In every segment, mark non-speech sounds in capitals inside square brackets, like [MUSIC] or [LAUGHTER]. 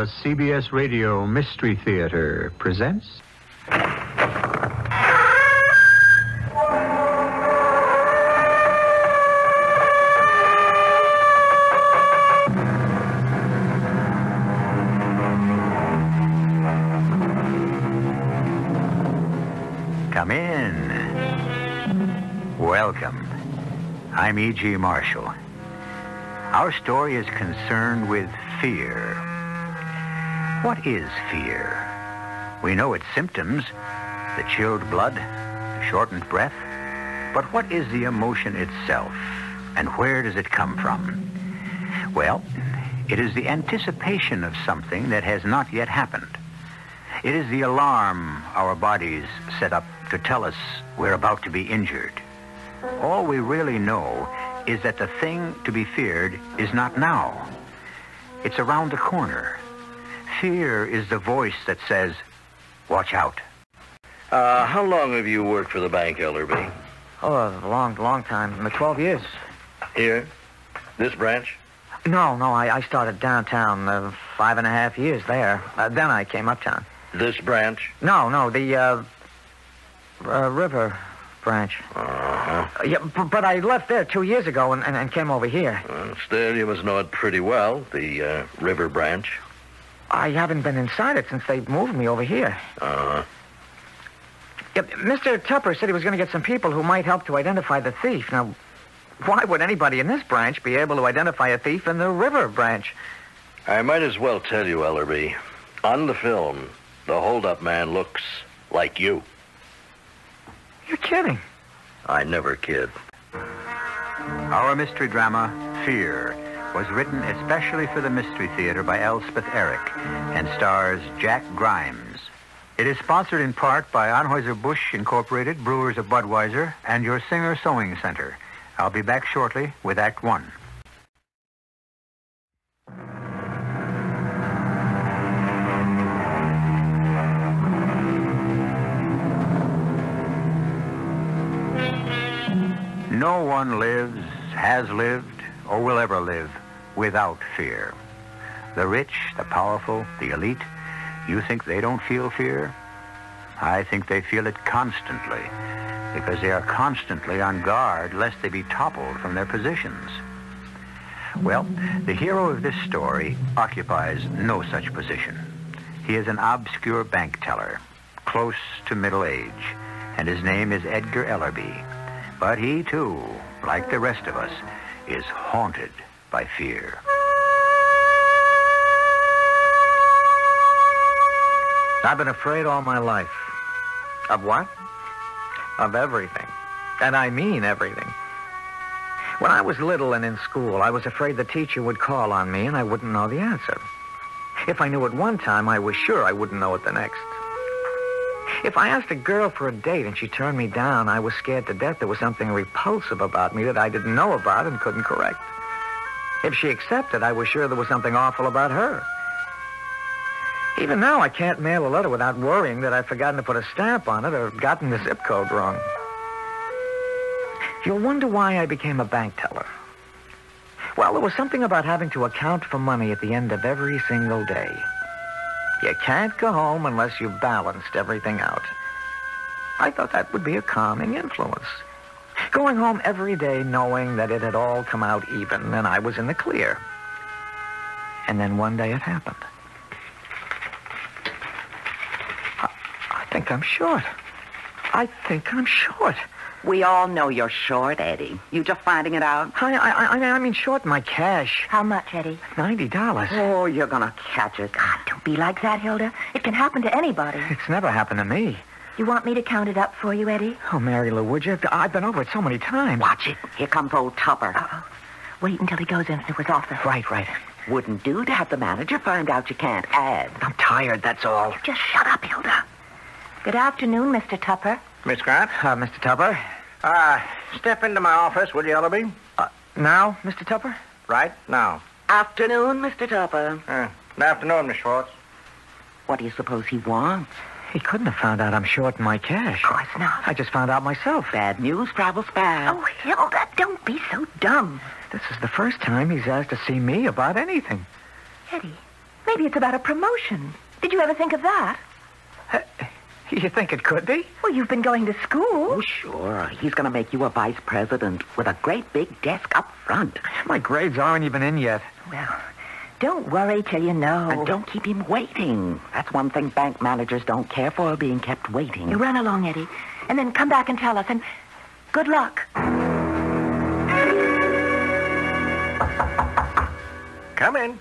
The CBS Radio Mystery Theater presents. Come in. Welcome. I'm E.G. Marshall. Our story is concerned with fear. What is fear? We know its symptoms the chilled blood, the shortened breath. But what is the emotion itself? And where does it come from? Well, it is the anticipation of something that has not yet happened. It is the alarm our bodies set up to tell us we're about to be injured. All we really know is that the thing to be feared is not now. It's around the corner. Fear is the voice that says, watch out. Uh, how long have you worked for the bank, Ellerby? Oh, a long, long time. Uh, 12 years. Here? This branch? No, no, I, I started downtown uh, five and a half years there. Uh, then I came uptown. This branch? No, no, the uh, uh, river branch. Uh-huh. Uh, yeah, b- but I left there two years ago and, and, and came over here. Well, still, you must know it pretty well, the uh, river branch. I haven't been inside it since they moved me over here. Uh-huh. Yeah, Mr. Tupper said he was going to get some people who might help to identify the thief. Now, why would anybody in this branch be able to identify a thief in the river branch? I might as well tell you, Ellerby. On the film, the holdup man looks like you. You're kidding. I never kid. Our mystery drama, Fear, was written especially for the Mystery Theater by Elspeth Eric and stars Jack Grimes. It is sponsored in part by Anheuser-Busch Incorporated, Brewers of Budweiser, and your Singer Sewing Center. I'll be back shortly with Act One. No one lives, has lived, or will ever live without fear. The rich, the powerful, the elite, you think they don't feel fear? I think they feel it constantly because they are constantly on guard lest they be toppled from their positions. Well, the hero of this story occupies no such position. He is an obscure bank teller, close to middle age, and his name is Edgar Ellerby. But he, too, like the rest of us, is haunted by fear. I've been afraid all my life. Of what? Of everything. And I mean everything. When I was little and in school, I was afraid the teacher would call on me and I wouldn't know the answer. If I knew it one time, I was sure I wouldn't know it the next. If I asked a girl for a date and she turned me down, I was scared to death there was something repulsive about me that I didn't know about and couldn't correct. If she accepted, I was sure there was something awful about her. Even now, I can't mail a letter without worrying that I've forgotten to put a stamp on it or gotten the zip code wrong. You'll wonder why I became a bank teller. Well, there was something about having to account for money at the end of every single day. You can't go home unless you've balanced everything out. I thought that would be a calming influence. Going home every day knowing that it had all come out even and I was in the clear. And then one day it happened. I, I think I'm short. I think I'm short. We all know you're short, Eddie. You just finding it out? I, I, I, I mean short my cash. How much, Eddie? Ninety dollars. Oh, you're gonna catch it. God, don't be like that, Hilda. It can happen to anybody. It's never happened to me. You want me to count it up for you, Eddie? Oh, Mary Lou, would you? I've been over it so many times. Watch it. Here comes old Tupper. Uh-oh. Wait until he goes into his office. Right, right. Wouldn't do to have the manager find out you can't add. I'm tired, that's all. Just shut up, Hilda. Good afternoon, Mr. Tupper. Miss Grant? Uh, Mr. Tupper? Uh, step into my office, will you, Ellerby? Uh, now, Mr. Tupper? Right now. Afternoon, Mr. Tupper. Uh, good afternoon, Miss Schwartz. What do you suppose he wants? He couldn't have found out I'm short in my cash. Of course not. I just found out myself. Bad news travels fast. Oh, Hilda, don't be so dumb. This is the first time he's asked to see me about anything. Eddie, Maybe it's about a promotion. Did you ever think of that? You think it could be? Well, you've been going to school. Oh, sure. He's going to make you a vice president with a great big desk up front. My grades aren't even in yet. Well, don't worry till you know. And don't keep him waiting. That's one thing bank managers don't care for, being kept waiting. You run along, Eddie, and then come back and tell us. And good luck. Come in.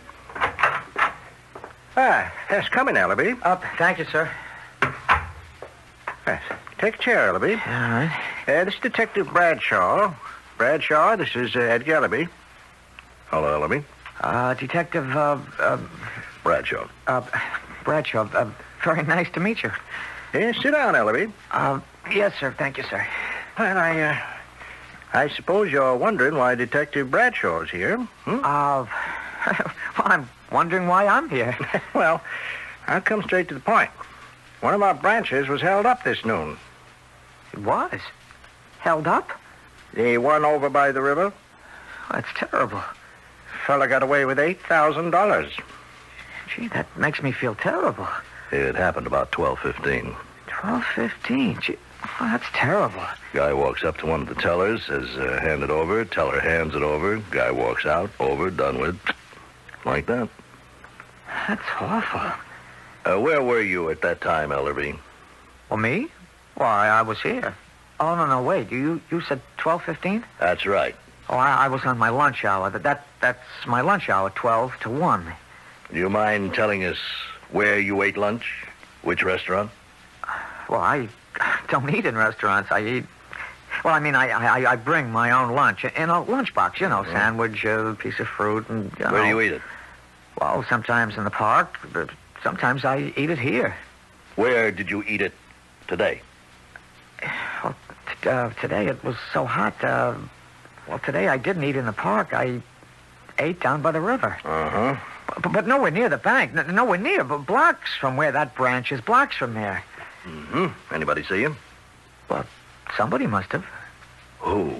Ah, yes, come in, Ellerby. Uh, thank you, sir. Yes. Take a chair, Ellerby. All right. Uh, this is Detective Bradshaw. Bradshaw, this is uh, Ed Ellerby. Hello, Ellerby. Uh, Detective, uh, uh, Bradshaw. uh, Bradshaw, uh, very nice to meet you. Yes, sit down, Ellery. Uh, yes, sir. Thank you, sir. Well, I, uh, I suppose you're wondering why Detective Bradshaw's here. Hmm? Uh, [LAUGHS] well, I'm wondering why I'm here. [LAUGHS] [LAUGHS] well, I'll come straight to the point. One of our branches was held up this noon. It was. Held up? The one over by the river. That's terrible. Fella got away with $8,000. Gee, that makes me feel terrible. It happened about 12.15. Twelve fifteen. Gee, oh, that's terrible. Guy walks up to one of the tellers, says, uh, hand it over. Teller hands it over. Guy walks out, over, done with. Like that. That's awful. Uh, where were you at that time, Ellerby? Well, me? Why, I was here. Oh no, no, wait. You you said twelve fifteen? That's right. Oh, I, I was on my lunch hour. That, that that's my lunch hour, twelve to one. Do you mind telling us where you ate lunch? Which restaurant? Well, I [LAUGHS] don't eat in restaurants. I eat. Well, I mean, I I, I bring my own lunch in a lunchbox. You know, sandwich, a piece of fruit, and you know, Where do you eat it? Well, sometimes in the park, but sometimes I eat it here. Where did you eat it today? Well, t- uh, today it was so hot. Uh, well, today I didn't eat in the park. I ate down by the river, Uh-huh. but, but nowhere near the bank. N- nowhere near, but blocks from where that branch is. Blocks from there. Mm-hmm. Anybody see you? Well, somebody must have. Who?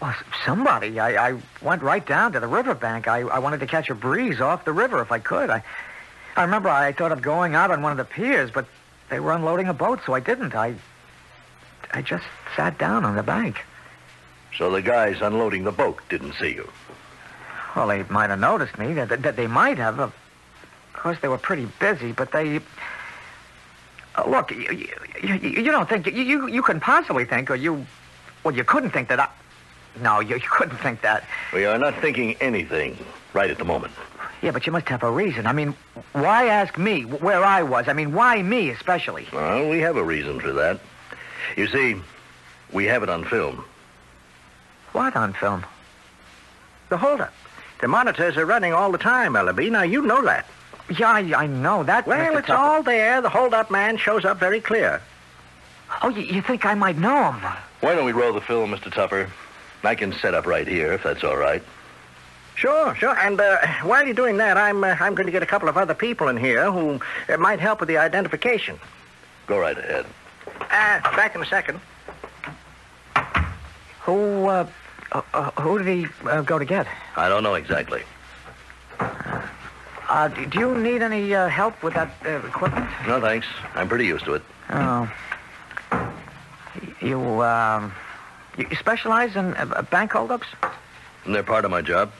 Well, somebody. I, I went right down to the riverbank. I, I wanted to catch a breeze off the river if I could. I, I remember I thought of going out on one of the piers, but they were unloading a boat, so I didn't. I, I just sat down on the bank. So the guys unloading the boat didn't see you. Well, they might have noticed me. That, that they might have. Of course, they were pretty busy, but they. Uh, look, you, you, you, you don't think you, you you couldn't possibly think, or you, well, you couldn't think that I. No, you, you couldn't think that. We are not thinking anything right at the moment. Yeah, but you must have a reason. I mean, why ask me where I was? I mean, why me especially? Well, we have a reason for that. You see, we have it on film. What on film? The holdup. The monitors are running all the time, Ellerby. Now, you know that. Yeah, I, I know that. Well, Mr. it's Tupper. all there. The holdup man shows up very clear. Oh, you, you think I might know him? Why don't we roll the film, Mr. Tupper? I can set up right here, if that's all right. Sure, sure. And uh, while you're doing that, I'm uh, I'm going to get a couple of other people in here who uh, might help with the identification. Go right ahead. Uh, back in a second. Who, uh, uh, uh, who did he uh, go to get? I don't know exactly. Uh, do do you need any uh, help with that uh, equipment? No, thanks. I'm pretty used to it. Oh. You, um, you specialize in uh, bank holdups? They're part of my job.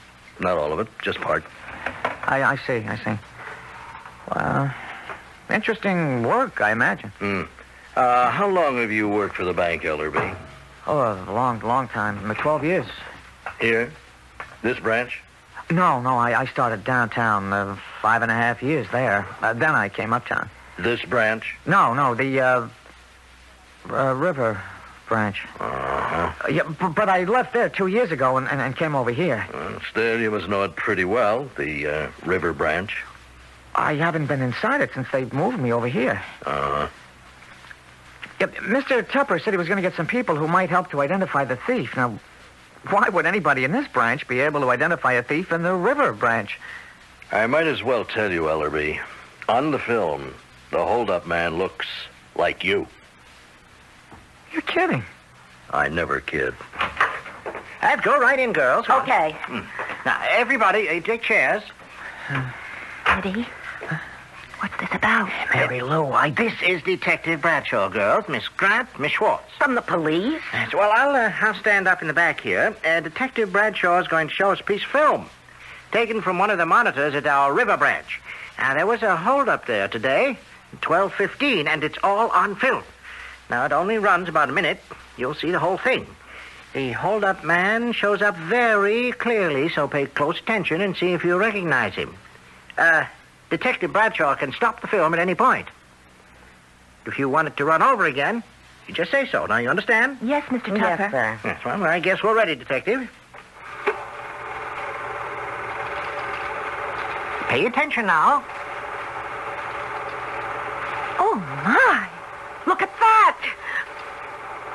Not all of it, just part. I, I see, I see. Well, interesting work, I imagine. Hmm. Uh, how long have you worked for the bank, Ellerby? Oh, a long, long time. Uh, Twelve years. Here? This branch? No, no, I, I started downtown uh, five and a half years there. Uh, then I came uptown. This branch? No, no, the uh, uh, river branch. Uh-huh. Uh, yeah, b- but I left there two years ago and, and, and came over here. Well, still, you must know it pretty well, the uh, river branch. I haven't been inside it since they moved me over here. Uh-huh. Yeah, Mr. Tupper said he was going to get some people who might help to identify the thief. Now, why would anybody in this branch be able to identify a thief in the river branch? I might as well tell you, Ellerby. On the film, the holdup man looks like you. You're kidding. I never kid. Ed, go right in, girls. Okay. Now, everybody, uh, take chairs. Eddie, what's this about? Mary Lou, why, this is Detective Bradshaw, girls. Miss Grant, Miss Schwartz. From the police? Yes, well, I'll, uh, I'll stand up in the back here. Uh, Detective Bradshaw is going to show us a piece of film taken from one of the monitors at our river branch. Now, there was a holdup there today, 12.15, and it's all on film. Now, it only runs about a minute. You'll see the whole thing. The hold-up man shows up very clearly, so pay close attention and see if you recognize him. Uh, Detective Bradshaw can stop the film at any point. If you want it to run over again, you just say so. Now, you understand? Yes, Mr. Tupper. Yes, sir. Yes, well, I guess we're ready, Detective. Pay attention now. Oh, my. Look at that.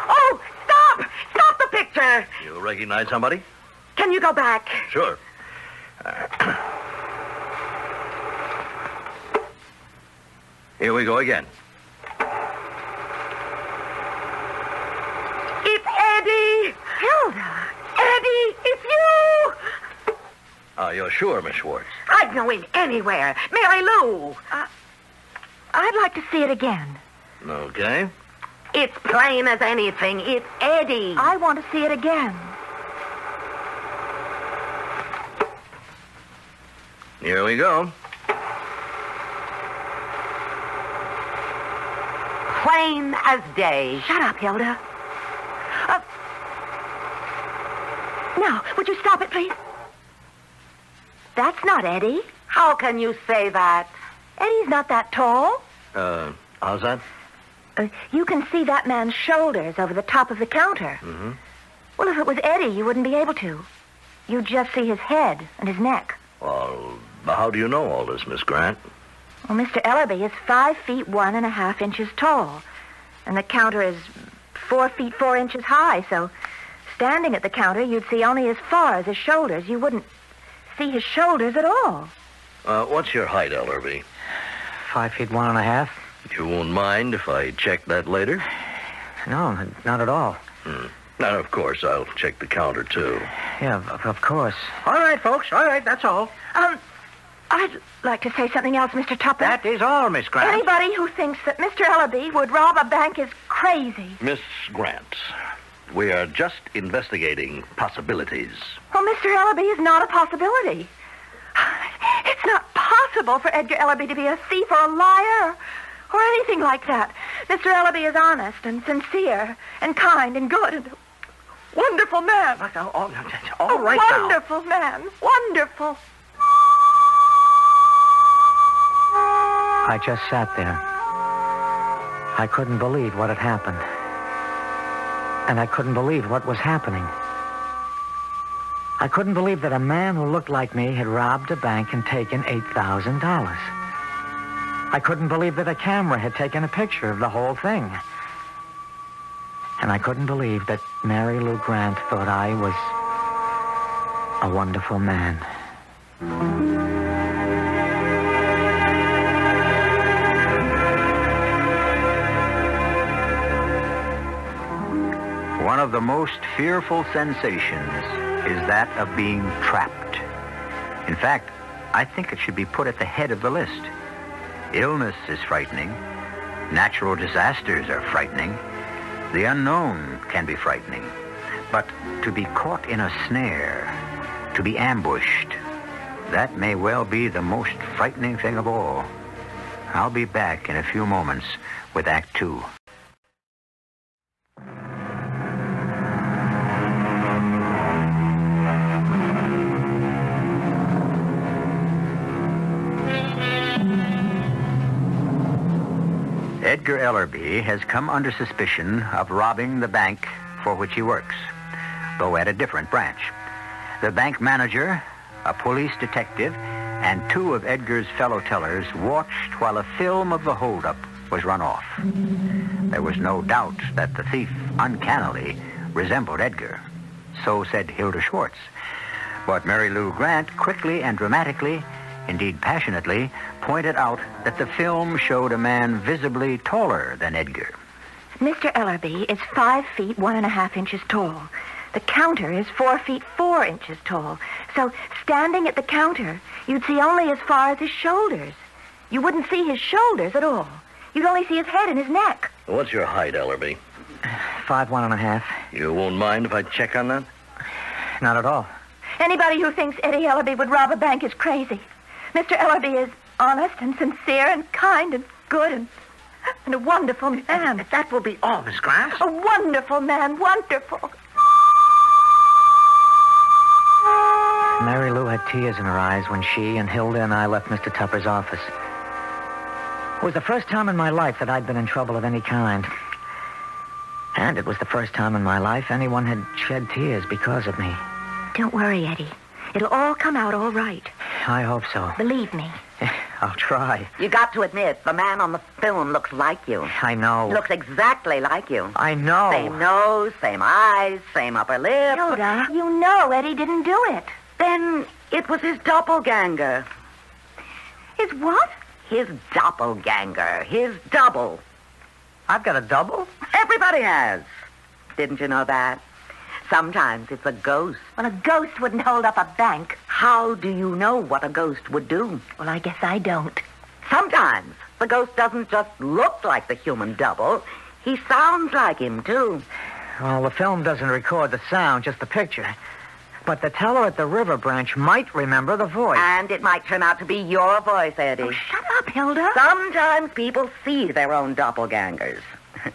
Oh, stop! Stop the picture! You recognize somebody? Can you go back? Sure. [CLEARS THROAT] Here we go again. It's Eddie! Hilda! Eddie, it's you! Ah, you're sure, Miss Schwartz? I'd know him anywhere. Mary Lou! Uh, I'd like to see it again. Okay. It's plain as anything. It's Eddie. I want to see it again. Here we go. Plain as day. Shut up, Hilda. Uh, now, would you stop it, please? That's not Eddie. How can you say that? Eddie's not that tall. Uh, how's that? Uh, you can see that man's shoulders over the top of the counter. Mm-hmm. Well, if it was Eddie, you wouldn't be able to. You'd just see his head and his neck. Well, how do you know all this, Miss Grant? Well, Mr. Ellerby is five feet one and a half inches tall, and the counter is four feet four inches high, so standing at the counter, you'd see only as far as his shoulders. You wouldn't see his shoulders at all. Uh, what's your height, Ellerby? Five feet one and a half? You won't mind if I check that later? No, not at all. Hmm. Now, of course, I'll check the counter, too. Yeah, of, of course. All right, folks. All right, that's all. Um, I'd like to say something else, Mr. Tupper. That is all, Miss Grant. Anybody who thinks that Mr. Ellerby would rob a bank is crazy. Miss Grant, we are just investigating possibilities. Well, Mr. Ellerby is not a possibility. It's not possible for Edgar Ellerby to be a thief or a liar or anything like that. Mr. Ellerby is honest and sincere and kind and good and a wonderful man. All a right now. wonderful man. Wonderful. I just sat there. I couldn't believe what had happened. And I couldn't believe what was happening. I couldn't believe that a man who looked like me had robbed a bank and taken $8,000. I couldn't believe that a camera had taken a picture of the whole thing. And I couldn't believe that Mary Lou Grant thought I was a wonderful man. Of the most fearful sensations is that of being trapped. In fact, I think it should be put at the head of the list. Illness is frightening. Natural disasters are frightening. The unknown can be frightening. But to be caught in a snare, to be ambushed, that may well be the most frightening thing of all. I'll be back in a few moments with Act Two. Edgar Ellerby has come under suspicion of robbing the bank for which he works, though at a different branch. The bank manager, a police detective, and two of Edgar's fellow tellers watched while a film of the holdup was run off. There was no doubt that the thief uncannily resembled Edgar. So said Hilda Schwartz. But Mary Lou Grant quickly and dramatically, indeed passionately, pointed out that the film showed a man visibly taller than Edgar. Mr. Ellerby is five feet one and a half inches tall. The counter is four feet four inches tall. So standing at the counter, you'd see only as far as his shoulders. You wouldn't see his shoulders at all. You'd only see his head and his neck. What's your height, Ellerby? Five one and a half. You won't mind if I check on that? Not at all. Anybody who thinks Eddie Ellerby would rob a bank is crazy. Mr. Ellerby is honest and sincere and kind and good and, and a wonderful man. That will be all, Miss Grant. A wonderful man, wonderful. Mary Lou had tears in her eyes when she and Hilda and I left Mr. Tupper's office. It was the first time in my life that I'd been in trouble of any kind. And it was the first time in my life anyone had shed tears because of me. Don't worry, Eddie. It'll all come out all right. I hope so. Believe me. [LAUGHS] I'll try. You got to admit, the man on the film looks like you. I know. Looks exactly like you. I know. Same nose, same eyes, same upper lip. Hilda, you know Eddie didn't do it. Then it was his doppelganger. His what? His doppelganger. His double. I've got a double? Everybody has. Didn't you know that? Sometimes it's a ghost. Well, a ghost wouldn't hold up a bank. How do you know what a ghost would do? Well, I guess I don't. Sometimes the ghost doesn't just look like the human double. He sounds like him, too. Well, the film doesn't record the sound, just the picture. But the teller at the river branch might remember the voice. And it might turn out to be your voice, Eddie. Oh, shut up, Hilda. Sometimes people see their own doppelgangers. [LAUGHS]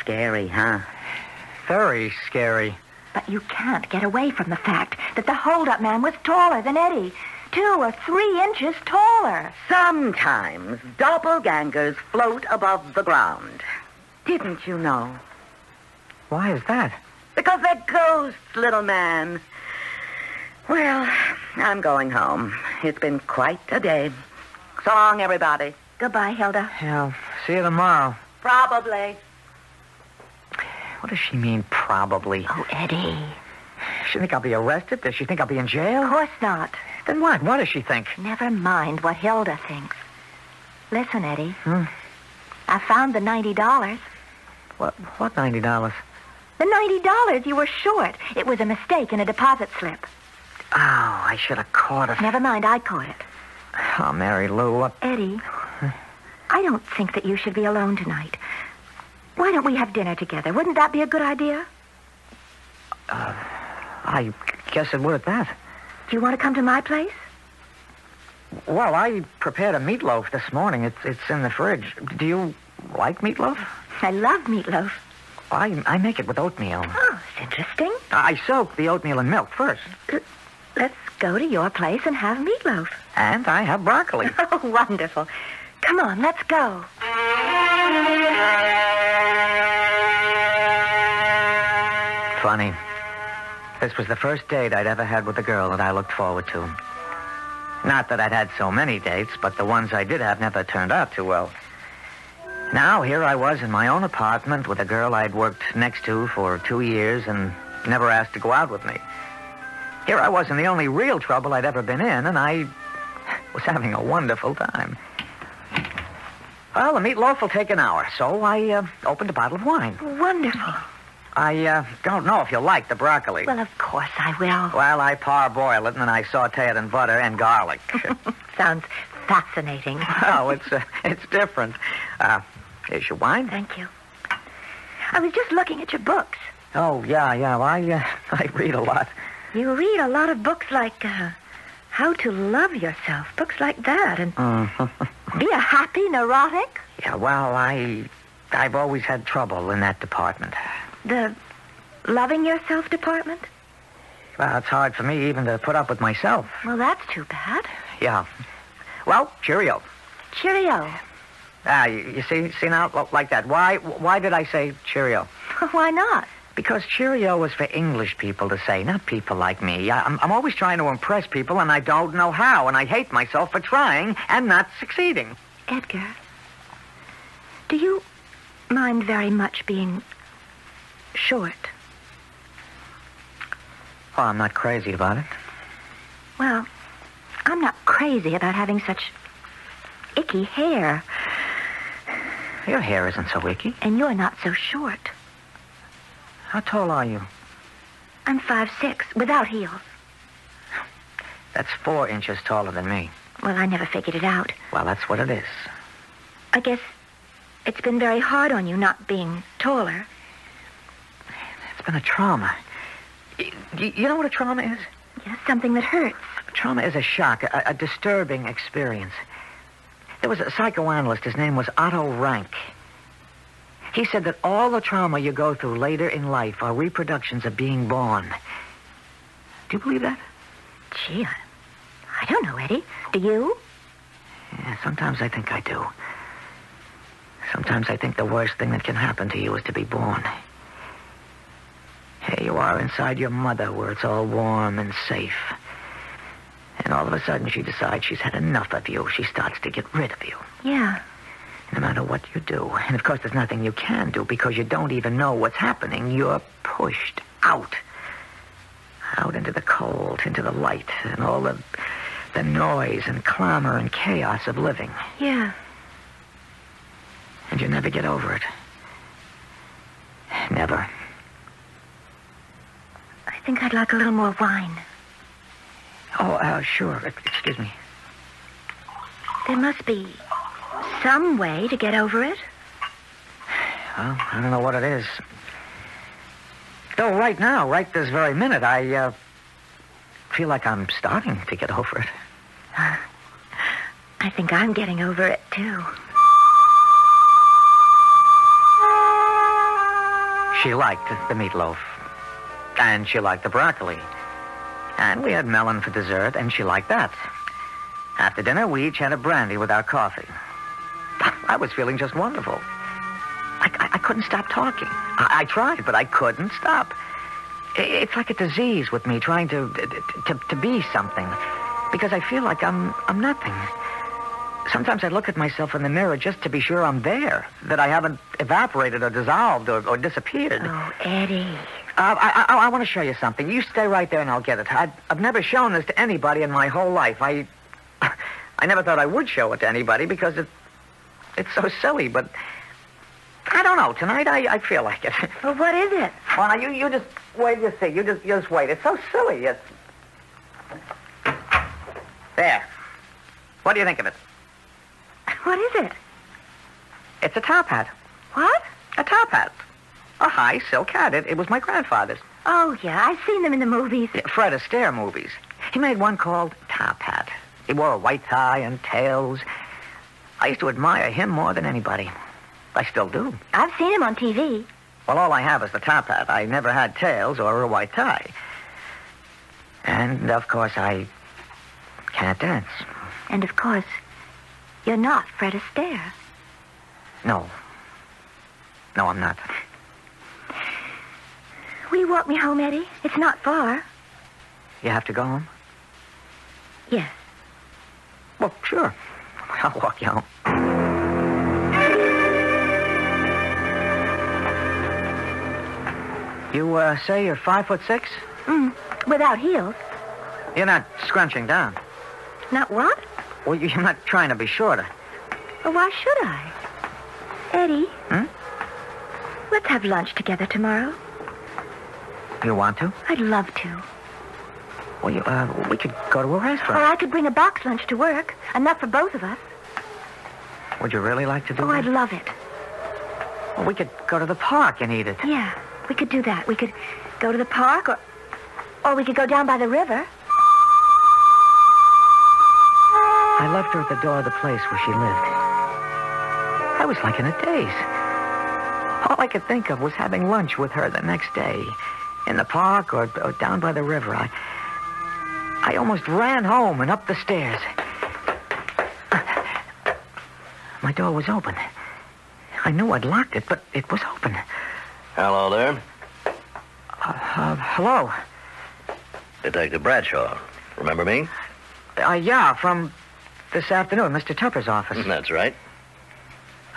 Scary, huh? Very scary. But you can't get away from the fact that the hold-up man was taller than Eddie. Two or three inches taller. Sometimes doppelgangers float above the ground. Didn't you know? Why is that? Because they're ghosts, little man. Well, I'm going home. It's been quite a day. So long, everybody. Goodbye, Hilda. Yeah, see you tomorrow. Probably. What does she mean, probably? Oh, Eddie. She think I'll be arrested? Does she think I'll be in jail? Of course not. Then what? What does she think? Never mind what Hilda thinks. Listen, Eddie. Hmm? I found the $90. What, what $90? The $90 you were short. It was a mistake in a deposit slip. Oh, I should have caught it. Never mind, I caught it. Oh, Mary Lou, what? Eddie, I don't think that you should be alone tonight. Why don't we have dinner together? Wouldn't that be a good idea? Uh, I guess it would at that. Do you want to come to my place? Well, I prepared a meatloaf this morning. It's it's in the fridge. Do you like meatloaf? I love meatloaf. I I make it with oatmeal. Oh, it's interesting. I soak the oatmeal in milk first, uh, Let's go to your place and have meatloaf. and I have broccoli. [LAUGHS] Oh, wonderful. Come on, let's go. Funny. This was the first date I'd ever had with a girl that I looked forward to. Not that I'd had so many dates, but the ones I did have never turned out too well. Now, here I was in my own apartment with a girl I'd worked next to for two years and never asked to go out with me. Here I was in the only real trouble I'd ever been in, and I [LAUGHS] was having a wonderful time. Well, the meatloaf will take an hour, so I uh, opened a bottle of wine. Wonderful. I uh, don't know if you'll like the broccoli. Well, of course I will. Well, I parboil it and then I saute it in butter and garlic. [LAUGHS] [LAUGHS] Sounds fascinating. oh, it's uh, it's different. Uh, here's your wine. Thank you. I was just looking at your books. Oh yeah, yeah. Well, I uh, [LAUGHS] I read a lot. You read a lot of books like uh, How to Love Yourself, books like that, and Be a Happy Neurotic, yeah. Well, I I've always had trouble in that department. The Loving Yourself department. Well, it's hard for me even to put up with myself. Well, that's too bad. Yeah. Well, cheerio. Cheerio. Ah, you, you see, see now, like that. Why, why did I say cheerio? [LAUGHS] Why not? Because cheerio was for English people to say, not people like me. I, I'm, I'm always trying to impress people, and I don't know how, and I hate myself for trying and not succeeding. Edgar, do you mind very much being short? Oh, I'm not crazy about it. Well, I'm not crazy about having such icky hair, Your hair isn't so icky. and you're not so short. How tall are you? I'm five six, without heels. That's four inches taller than me. Well, I never figured it out. Well, that's what it is. I guess it's been very hard on you not being taller. It's been a trauma. You know what a trauma is? Yes, something that hurts. Trauma is a shock, a, a disturbing experience. There was a psychoanalyst. His name was Otto Rank. He said that all the trauma you go through later in life are reproductions of being born. Do you believe that? Gee, I, I don't know, Eddie. Do you? Yeah, sometimes I think I do. Sometimes I think the worst thing that can happen to you is to be born. Here you are inside your mother where it's all warm and safe. And all of a sudden she decides she's had enough of you. She starts to get rid of you. Yeah. No matter what you do. And of course there's nothing you can do because you don't even know what's happening. You're pushed out. Out into the cold, into the light, and all the the noise and clamor and chaos of living. Yeah. And you never get over it. Never. I think I'd like a little more wine. Oh, uh, sure. Excuse me. There must be some way to get over it. Well, I don't know what it is. Though right now, right this very minute, I uh, feel like I'm starting to get over it. I think I'm getting over it, too. She liked the meatloaf. And she liked the broccoli. And we had melon for dessert, and she liked that. After dinner, we each had a brandy with our coffee. [LAUGHS] I was feeling just wonderful. I, I, I couldn't stop talking. I, I tried, but I couldn't stop. It's like a disease with me, trying to, to to be something, because I feel like I'm I'm nothing. Sometimes I look at myself in the mirror just to be sure I'm there, that I haven't evaporated or dissolved or, or disappeared. Oh, Eddie. Uh, I, I, I want to show you something. You stay right there and I'll get it. I've, I've never shown this to anybody in my whole life. I, [LAUGHS] I never thought I would show it to anybody because it, it's so silly. But I don't know. Tonight I, I feel like it. [LAUGHS] Well, what is it? Well, now, you, you just wait. You see. You just, you just wait. It's so silly. It's there. What do you think of it? What is it? It's a top hat. What? A top hat. A high silk hat. It, it was my grandfather's. Oh, yeah. I've seen them in the movies. Yeah, Fred Astaire movies. He made one called Top Hat. He wore a white tie and tails. I used to admire him more than anybody. I still do. I've seen him on TV. Well, all I have is the top hat. I never had tails or a white tie. And, of course, I can't dance. And, of course, you're not Fred Astaire. No. No, I'm not. Will you walk me home, Eddie? It's not far. You have to go home? Yes. Well, sure. [LAUGHS] I'll walk you home. You uh, say you're five foot six? Mm, without heels. You're not scrunching down. Not what? Well, you're not trying to be shorter. Well, why should I? Eddie. Hmm? Let's have lunch together tomorrow. You want to? I'd love to. Well, you, uh, we could go to a restaurant. Or. I could bring a box lunch to work. Enough for both of us. Would you really like to do that? Oh, I'd love it. Well, we could go to the park and eat it. Yeah, we could do that. We could go to the park or or we could go down by the river. I left her at the door of the place where she lived. I was like in a daze. All I could think of was having lunch with her the next day. In the park or, or down by the river. I, I almost ran home and up the stairs. My door was open. I knew I'd locked it, but it was open. Hello there. Uh, hello. Detective Bradshaw. Remember me? Uh, yeah, from this afternoon, Mr. Tupper's office. That's right.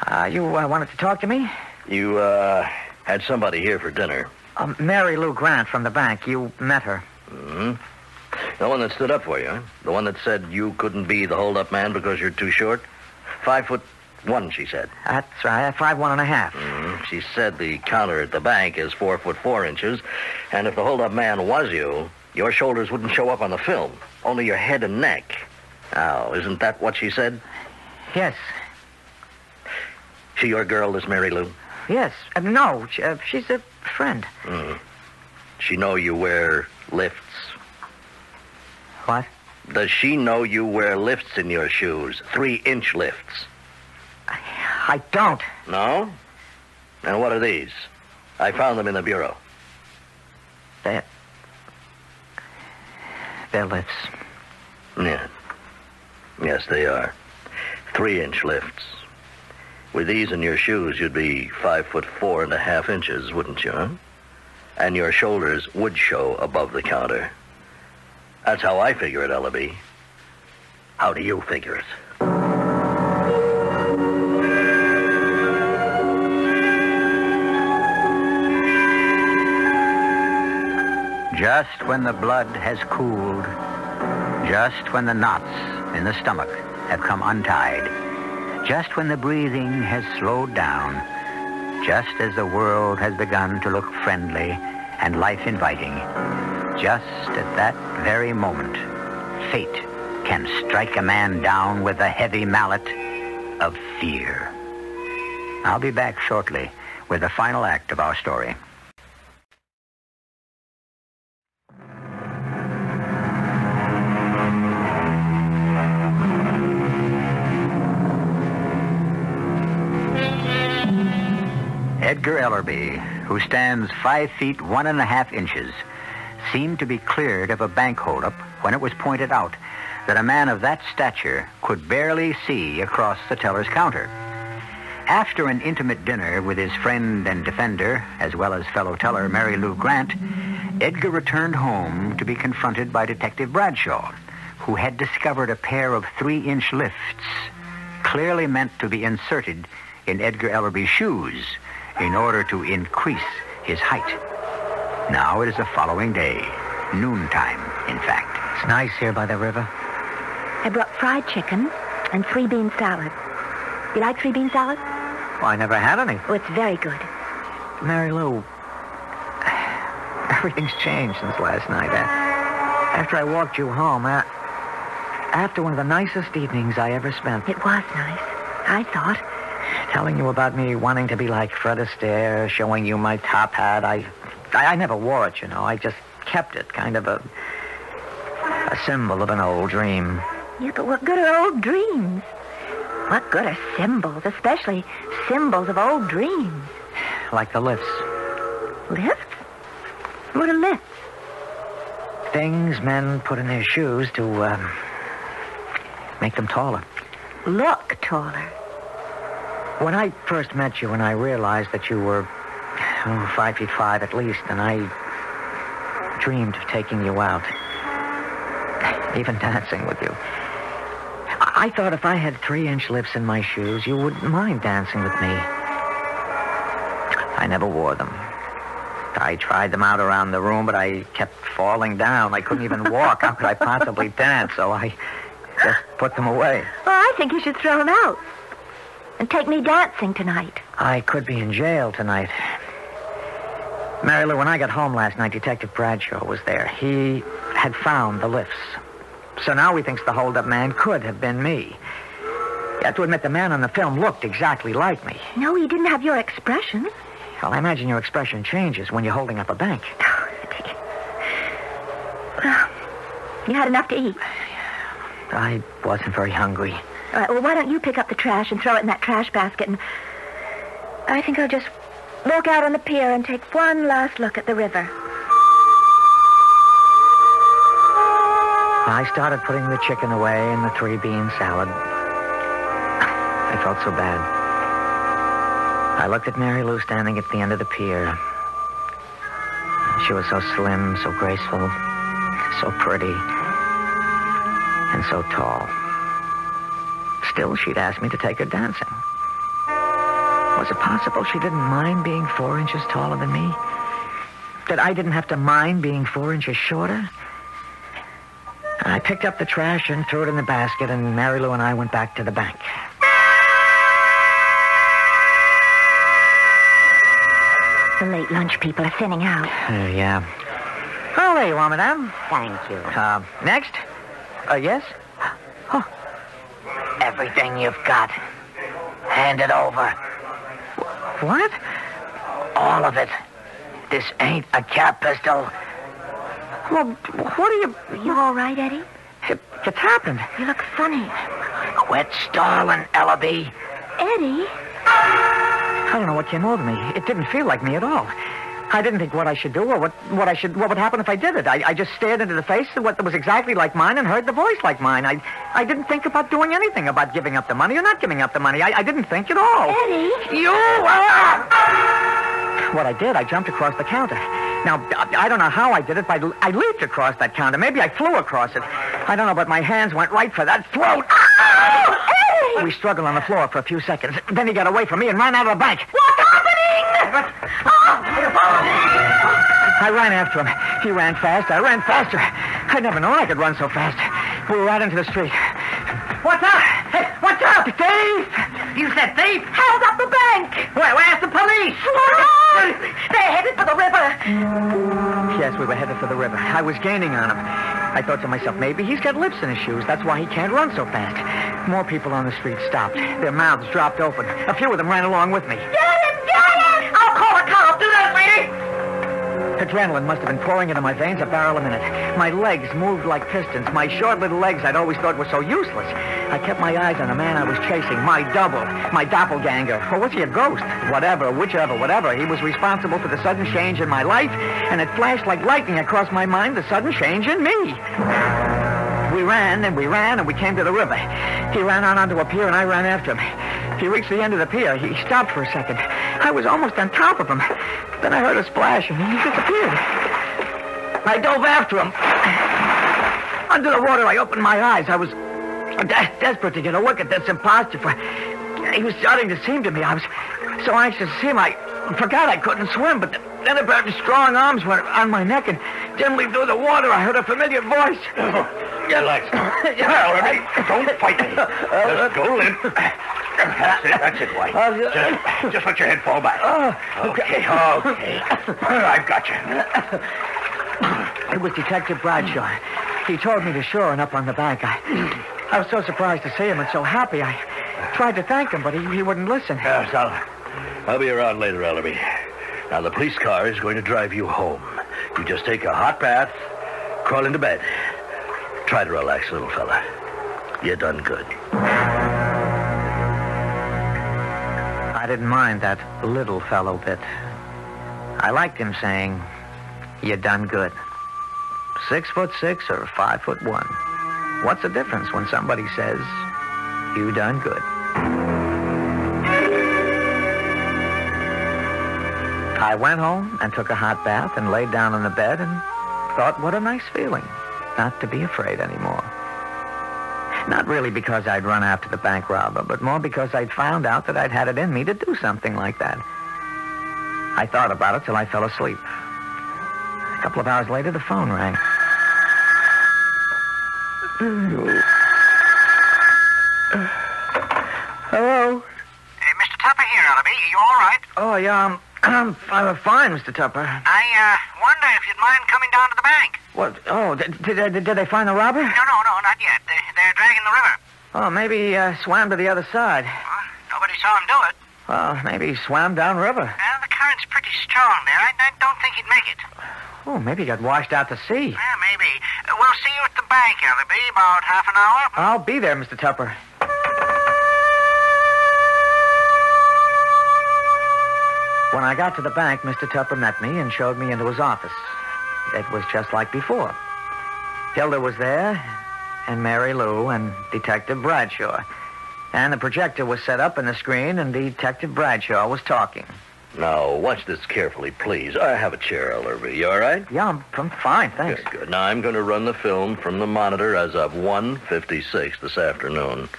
Uh, you uh, wanted to talk to me? You, uh, had somebody here for dinner. Um, Mary Lou Grant from the bank. You met her. hmm The one that stood up for you, huh? The one that said you couldn't be the hold-up man because you're too short? Five foot one, she said. That's right. Five one and a half. hmm she said the counter at the bank is four foot four inches, and if the hold-up man was you, your shoulders wouldn't show up on the film, only your head and neck. Now, isn't that what she said? Yes. She your girl, this Mary Lou? Yes. Uh, no, she, uh, she's a friend. Mm. She know you wear lifts? What? Does she know you wear lifts in your shoes? Three-inch lifts? I I don't. No? And what are these? I found them in the bureau. They're... They're lifts. Yeah. Yes, they are. Three-inch lifts. With these in your shoes, you'd be five foot four and a half inches, wouldn't you, huh? And your shoulders would show above the counter. That's how I figure it, Ellerby. How do you figure it? Just when the blood has cooled, just when the knots in the stomach have come untied, just when the breathing has slowed down, just as the world has begun to look friendly and life inviting, just at that very moment, fate can strike a man down with the heavy mallet of fear. I'll be back shortly with the final act of our story. Edgar Ellerby, who stands five feet one and a half inches, seemed to be cleared of a bank holdup when it was pointed out that a man of that stature could barely see across the teller's counter. After an intimate dinner with his friend and defender, as well as fellow teller Mary Lou Grant, Edgar returned home to be confronted by Detective Bradshaw, who had discovered a pair of three-inch lifts, clearly meant to be inserted in Edgar Ellerby's shoes in order to increase his height. Now it is the following day, noontime, in fact. It's nice here by the river. I brought fried chicken and three bean salad. You like three bean salad? Well, I never had any. Oh, it's very good. Mary Lou, [SIGHS] everything's changed since last night. After I walked you home, after one of the nicest evenings I ever spent. It was nice, I thought telling you about me wanting to be like Fred Astaire, showing you my top hat. I, I, I never wore it, you know. I just kept it, kind of a, a symbol of an old dream. Yeah, but what good are old dreams? What good are symbols, especially symbols of old dreams? Like the lifts. Lifts? What are lifts? Things men put in their shoes to um, make them taller. Look taller. When I first met you and I realized that you were oh, five feet five at least, and I dreamed of taking you out, even dancing with you. I thought if I had three inch lips in my shoes, you wouldn't mind dancing with me. I never wore them. I tried them out around the room, but I kept falling down. I couldn't even walk. How could I possibly dance? So I just put them away. Well, I think you should throw them out and take me dancing tonight. I could be in jail tonight. Mary Lou, when I got home last night, Detective Bradshaw was there. He had found the lifts. So now he thinks the holdup man could have been me. You have to admit the man on the film looked exactly like me. No, he didn't have your expression. Well, I imagine your expression changes when you're holding up a bank. Oh, well, you had enough to eat. I wasn't very hungry. All right, well, why don't you pick up the trash and throw it in that trash basket? And I think I'll just walk out on the pier and take one last look at the river. I started putting the chicken away and the three bean salad. I felt so bad. I looked at Mary Lou standing at the end of the pier. She was so slim, so graceful, so pretty, and so tall. Still, she'd asked me to take her dancing. Was it possible she didn't mind being four inches taller than me? That I didn't have to mind being four inches shorter? I picked up the trash and threw it in the basket, and Mary Lou and I went back to the bank. The late lunch people are thinning out. Uh, yeah. Oh, there you are, madame. Thank you. Uh, next? Uh, yes? Everything you've got. Hand it over. What? All of it. This ain't a cap pistol. Well, what are you... You all right, Eddie? It, it's happened. You look funny. Quit stalling, Ellerby. Eddie? I don't know what came over me. It didn't feel like me at all. I didn't think what I should do or what, what I should what would happen if I did it. I, I just stared into the face of what was exactly like mine and heard the voice like mine. I I didn't think about doing anything about giving up the money or not giving up the money. I, I didn't think at all. Eddie? You are. What I did, I jumped across the counter. Now, I don't know how I did it, but I I leaped across that counter. Maybe I flew across it. I don't know, but my hands went right for that throat. We struggled on the floor for a few seconds. Then he got away from me and ran out of the bank. What's happening? Ah! I ran after him. He ran fast. I ran faster. I'd never known I could run so fast. We were right into the street. What's up? Hey, what's up? Thief! You said thief? Held up the bank. Where, where's the police? Run! They're headed for the river. Yes, we were headed for the river. I was gaining on him. I thought to myself, maybe he's got lips in his shoes. That's why he can't run so fast. More people on the street stopped. Their mouths dropped open. A few of them ran along with me. Get him! Get him! I'll call a cop. Do that, lady. Adrenaline must have been pouring into my veins a barrel a minute. My legs moved like pistons. My short little legs I'd always thought were so useless. I kept my eyes on the man I was chasing, my double, my doppelganger. Or was he a ghost? Whatever, whichever, whatever. He was responsible for the sudden change in my life, and it flashed like lightning across my mind the sudden change in me. We ran and we ran and we came to the river. He ran on onto a pier and I ran after him. He reached the end of the pier. He stopped for a second. I was almost on top of him. Then I heard a splash and he disappeared. I dove after him. Under the water, I opened my eyes. I was de- desperate to get a look at this imposter. For he was starting to seem to me. I was so anxious to see him. I forgot I couldn't swim, but then a pair of strong arms were on my neck, and dimly through the water, I heard a familiar voice. [LAUGHS] Relax. [LAUGHS] Well, don't fight me. Uh, just go limp. Uh, that's it, that's it, White. Uh, just, just let your head fall back. Okay, [LAUGHS] okay. I've got you. It was Detective Bradshaw. He towed me to shore and up on the bank. I, I was so surprised to see him and so happy. I tried to thank him, but he, he wouldn't listen. Yes, I'll, I'll be around later, Ellerby. Now, the police car is going to drive you home. You just take a hot bath, crawl into bed. Try to relax, little fella. You done good. I didn't mind that little fellow bit. I liked him saying, You done good. Six foot six or five foot one. What's the difference when somebody says, You done good? I went home and took a hot bath and laid down on the bed and thought, what a nice feeling not to be afraid anymore. Not really because I'd run after the bank robber, but more because I'd found out that I'd had it in me to do something like that. I thought about it till I fell asleep. A couple of hours later, the phone rang. Hello? Hey, Mr. Tupper here, Ellerby. Are you all right? Oh, yeah, I'm, I'm, I'm fine, Mr. Tupper. I, uh, wonder if you'd mind coming down to the bank. What? Oh, did, did, did, they find the robber? No, no, no, not yet. They, they're dragging the river. Oh, maybe he uh, swam to the other side. Well, nobody saw him do it. Well, maybe he swam downriver. Well, the current's pretty strong there. I, I don't think he'd make it. Oh, maybe he got washed out to sea. Yeah, maybe. We'll see you at the bank, Ellerby, about half an hour. I'll be there, Mr. Tupper. When I got to the bank, Mr. Tupper met me and showed me into his office. It was just like before. Hilda was there, and Mary Lou, and Detective Bradshaw. And the projector was set up in the screen, and Detective Bradshaw was talking. Now, watch this carefully, please. I have a chair, Ellerby. You all right? Yeah, I'm, I'm fine, thanks. Good, good. Now, I'm going to run the film from the monitor as of 1.56 this afternoon.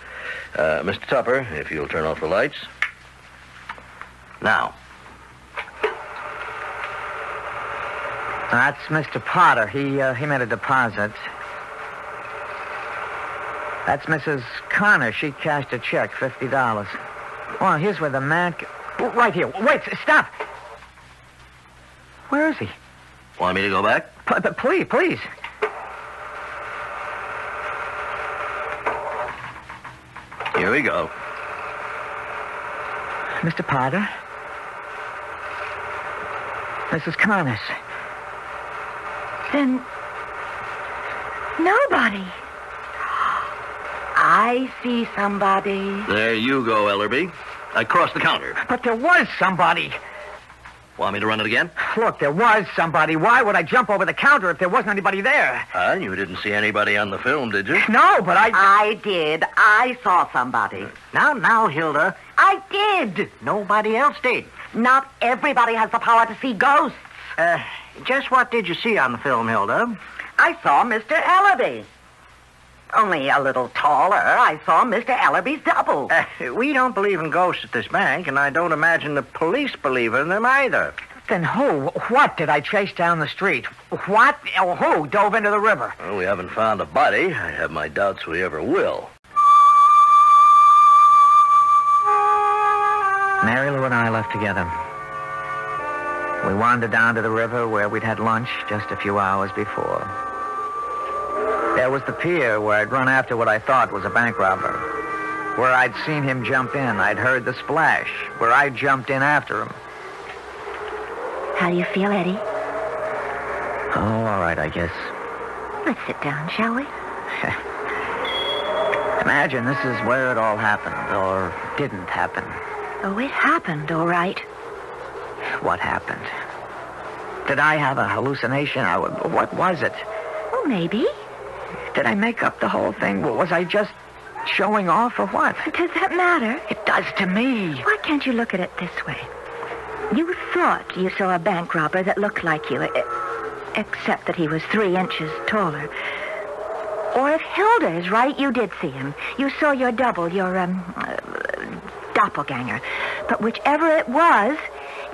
Uh, Mr. Tupper, if you'll turn off the lights. Now, That's Mr. Potter. He uh, he made a deposit. That's Mrs. Connor. She cashed a check, fifty dollars. Well, here's where the man. Right here. Wait, stop. Where is he? Want me to go back? P- please, please. Here we go. Mr. Potter? Mrs. Connors? Then nobody. I see somebody. There you go, Ellerby. I crossed the counter. But there was somebody. Want me to run it again? Look, there was somebody. Why would I jump over the counter if there wasn't anybody there? Uh, you didn't see anybody on the film, did you? No, but I. I did. I saw somebody. Now, now, Hilda. I did. Nobody else did. Not everybody has the power to see ghosts. Uh, just what did you see on the film, Hilda? I saw Mr. Ellerby. Only a little taller. I saw Mr. Ellerby's double. Uh, we don't believe in ghosts at this bank, and I don't imagine the police believe in them either. Then who, what did I chase down the street? What or who dove into the river? Well, we haven't found a body. I have my doubts we ever will. Mary Lou and I left together. We wandered down to the river where we'd had lunch just a few hours before. There was the pier where I'd run after what I thought was a bank robber. Where I'd seen him jump in. I'd heard the splash. Where I jumped in after him. How do you feel, Eddie? Oh, all right, I guess. Let's sit down, shall we? [LAUGHS] Imagine this is where it all happened, or didn't happen. Oh, it happened, all right. What happened? Did I have a hallucination? What was it? Oh, maybe. Did I make up the whole thing? Was I just showing off or what? Does that matter? It does to me. Why can't you look at it this way? You thought you saw a bank robber that looked like you, except that he was three inches taller. Or if Hilda is right, you did see him. You saw your double, your, um, uh, doppelganger. But whichever it was,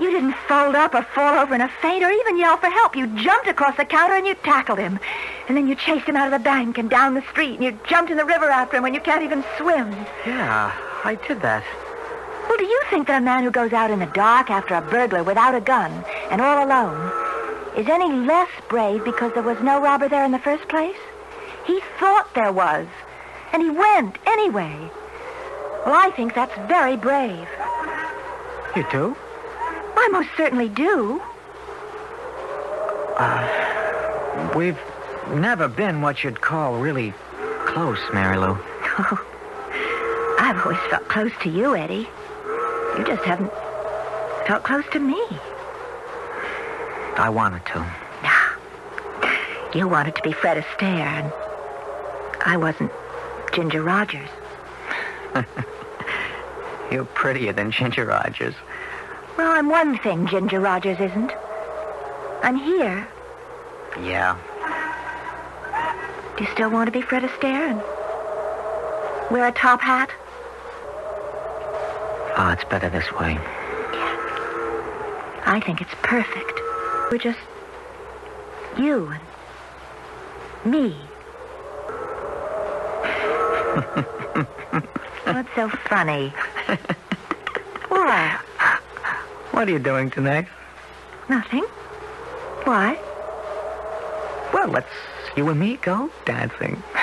you didn't fold up or fall over in a faint or even yell for help. You jumped across the counter and you tackled him. And then you chased him out of the bank and down the street and you jumped in the river after him when you can't even swim. Yeah, I did that. Well, do you think that a man who goes out in the dark after a burglar without a gun and all alone is any less brave because there was no robber there in the first place? He thought there was, and he went anyway. Well, I think that's very brave. You do? I most certainly do. Uh, we've never been what you'd call really close, Mary Lou. Oh, I've always felt close to you, Eddie. You just haven't felt close to me. I wanted to. You wanted to be Fred Astaire, and I wasn't Ginger Rogers. [LAUGHS] You're prettier than Ginger Rogers. Well, I'm one thing Ginger Rogers isn't. I'm here. Yeah. Do you still want to be Fred Astaire and wear a top hat? Oh, it's better this way. I think it's perfect. We're just you and me. [LAUGHS] Oh, What's so funny? What? What are you doing tonight? Nothing. Why? Well, let's you and me go dancing. [LAUGHS]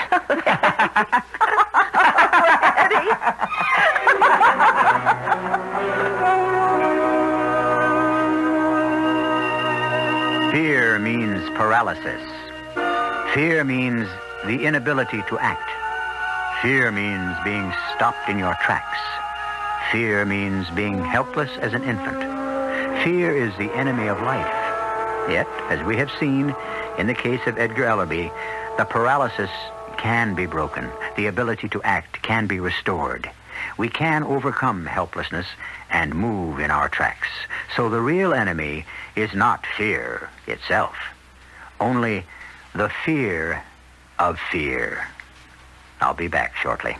Fear means paralysis. Fear means the inability to act. Fear means being stopped in your tracks. Fear means being helpless as an infant. Fear is the enemy of life. Yet, as we have seen in the case of Edgar Ellerby, the paralysis can be broken. The ability to act can be restored. We can overcome helplessness and move in our tracks. So the real enemy is not fear itself, only the fear of fear. I'll be back shortly.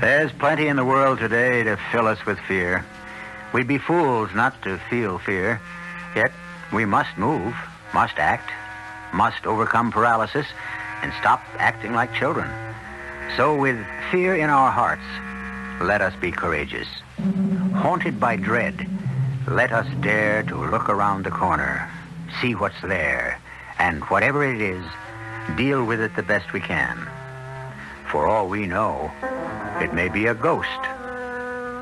There's plenty in the world today to fill us with fear. We'd be fools not to feel fear. Yet we must move, must act. must overcome paralysis and stop acting like children. So, with fear in our hearts, let us be courageous. Haunted by dread, let us dare to look around the corner, see what's there, and whatever it is, deal with it the best we can. For all we know, it may be a ghost.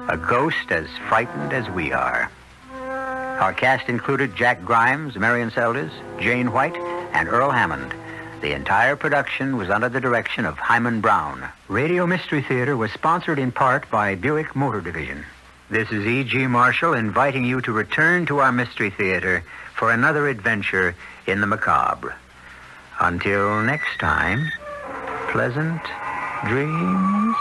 A ghost as frightened as we are. Our cast included Jack Grimes, Marian Seldes, Jane White, and Earl Hammond. The entire production was under the direction of Himan Brown. Radio Mystery Theater was sponsored in part by Buick Motor Division. This is E.G. Marshall inviting you to return to our Mystery Theater for another adventure in the macabre. Until next time, pleasant dreams.